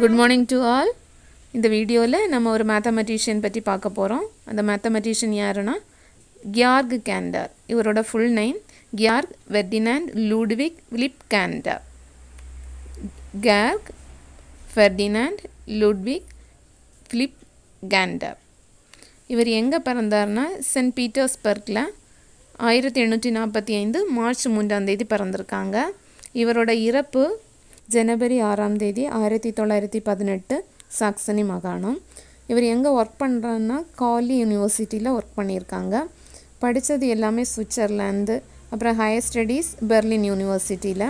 Good morning to all இந்த வீடியோவில் நம்ம ஒரு மேத்தமெட்டிஷியன் பற்றி பார்க்க போகிறோம் அந்த மேத்தமெட்டிஷியன் யாருன்னா? கியார்க் கேண்டர் இவரோட full name Georg Ferdinand Ludwig Philipp Cantor Georg Ferdinand Ludwig Philipp Cantor இவர் எங்கே பிறந்தார்னா சென்ட் பீட்டர்ஸ்பர்க்கில் ஆயிரத்தி எண்ணூற்றி நாற்பத்தி ஐந்து மார்ச் மூன்றாம் தேதி பிறந்திருக்காங்க. இவரோட இறப்பு ஜனவரி ஆறாம் தேதி ஆயிரத்தி தொள்ளாயிரத்தி பதினெட்டு சாக்சனி மாகாணம். இவர் எங்கே ஒர்க் பண்ணுறாருன்னா காலி யூனிவர்சிட்டியில் ஒர்க் பண்ணியிருக்காங்க. படித்தது எல்லாமே சுவிட்சர்லாந்து அப்புறம் ஹையர் ஸ்டடீஸ் பெர்லின் யூனிவர்சிட்டியில்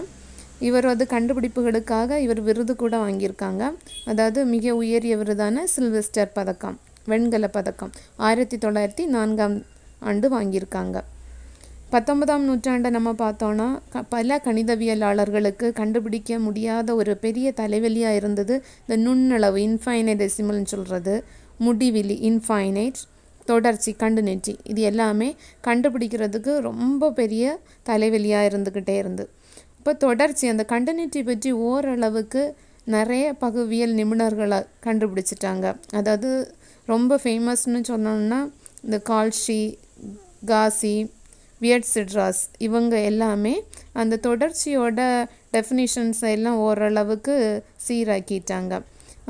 இவரது கண்டுபிடிப்புகளுக்காக இவர் விருது கூட வாங்கியிருக்காங்க. அதாவது மிக உயரிய விருதான சில்வெஸ்டர் பதக்கம் வெண்கல பதக்கம் ஆயிரத்தி தொள்ளாயிரத்தி நான்காம் ஆண்டு வாங்கியிருக்காங்க. பத்தொன்பதாம் நூற்றாண்டை நம்ம பார்த்தோன்னா க பல கணிதவியலாளர்களுக்கு கண்டுபிடிக்க முடியாத ஒரு பெரிய தலைவலியாக இருந்தது இந்த நுண்ணளவு இன்ஃபைனைட் டெசிமல்னு சொல்கிறது முடிவிலி இன்ஃபைனைட் தொடர்ச்சி கண்டுநெற்றி இது எல்லாமே கண்டுபிடிக்கிறதுக்கு ரொம்ப பெரிய தலைவலியாக இருந்துக்கிட்டே இருந்து. இப்போ தொடர்ச்சி அந்த கண்டுநெற்றி பற்றி ஓரளவுக்கு நிறைய பகுவியல் நிபுணர்களை கண்டுபிடிச்சிட்டாங்க. அதாவது ரொம்ப ஃபேமஸ்னு சொன்னோம்னா இந்த கால்ஷி காசி வியட் சிட்ராஸ் இவங்க எல்லாமே அந்த தொடர்ச்சியோட டெஃபினிஷன்ஸை எல்லாம் ஓரளவுக்கு சீராக்கிட்டாங்க.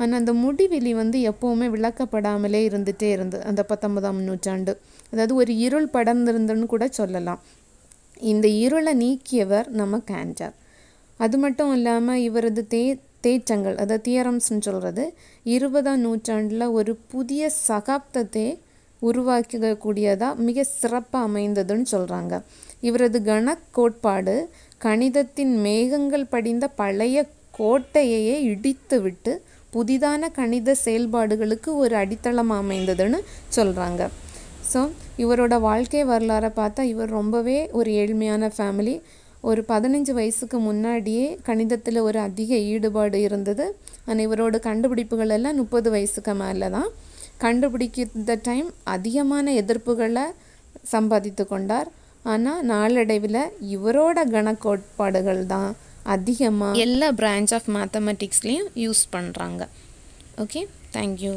ஆனால் அந்த முடிவெளி வந்து எப்போவுமே விளக்கப்படாமலே இருந்துகிட்டே இருந்து அந்த பத்தொன்பதாம் நூற்றாண்டு. அதாவது ஒரு இருள் படர்ந்திருந்துன்னு கூட சொல்லலாம். இந்த இருளை நீக்கியவர் நம்ம கேண்டார் அது மட்டும் இல்லாமல் இவரது தே தேற்றங்கள் அதாவது தியரம்ஸ்னு சொல்கிறது இருபதாம் நூற்றாண்டில் ஒரு புதிய சகாப்தத்தை உருவாக்கக்கூடியதாக மிக சிறப்பாக அமைந்ததுன்னு சொல்கிறாங்க இவரது கண கோட்பாடு கணிதத்தின் மேகங்கள் படிந்த பழைய கோட்டையையே இடித்துவிட்டு புதிதான கணித செயல்பாடுகளுக்கு ஒரு அடித்தளம் அமைந்ததுன்னு சொல்கிறாங்க ஸோ இவரோட வாழ்க்கை வரலாறை பார்த்தா இவர் ரொம்பவே ஒரு ஏழ்மையான ஃபேமிலி ஒரு பதினஞ்சு வயசுக்கு முன்னாடியே கணிதத்தில் ஒரு அதிக ஈடுபாடு இருந்தது. ஆனால் இவரோட கண்டுபிடிப்புகள் எல்லாம் முப்பது வயசுக்கு மேலே தான் கண்டுபிடிக்கிற டைம் அதிகமான எதிர்ப்புகளை சம்பாதித்து கொண்டார் ஆனால் நாளடைவில் இவரோட கணக்கோட்பாடுகள் தான் அதிகமாக எல்லா பிரான்ச் ஆஃப் மேத்தமெட்டிக்ஸ்லேயும் யூஸ் பண்ணுறாங்க ஓகே தேங்க்யூ